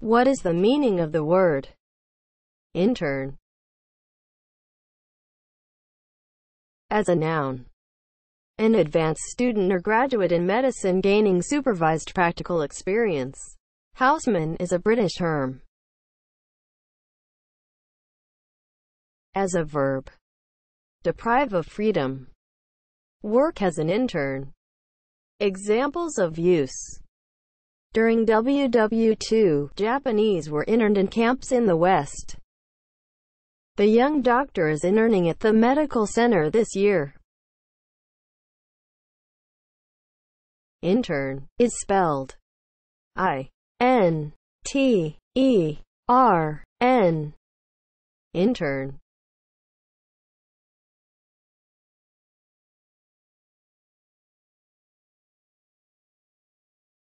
What is the meaning of the word intern as a noun? An advanced student or graduate in medicine gaining supervised practical experience. Houseman is a British term. As a verb. Deprive of freedom. Work as an intern. Examples of use. During WW2, Japanese were interned in camps in the West. The young doctor is interning at the medical center this year. Intern is spelled I N T E R N. Intern